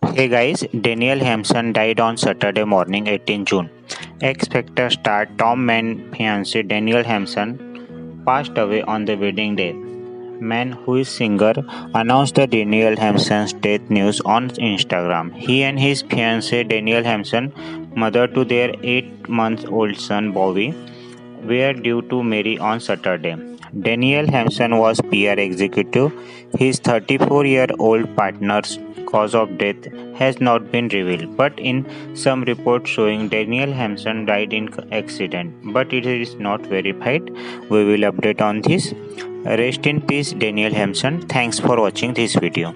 Hey guys, Danielle Hampson died on Saturday morning, 18 June. X Factor star Tom Mann fiancé Danielle Hampson passed away on the wedding day. Mann, who is singer, announced the Danielle Hampson's death news on Instagram. He and his fiance Danielle Hampson, mother to their 8-month-old son Bowie, were due to marry on Saturday. Danielle Hampson was PR executive. His 34-year-old partner's cause of death has not been revealed, but in some reports showing Danielle Hampson died in accident, but it is not verified. We will update on this. Rest in peace Danielle Hampson. Thanks for watching this video.